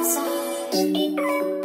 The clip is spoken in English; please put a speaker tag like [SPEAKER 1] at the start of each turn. [SPEAKER 1] outside.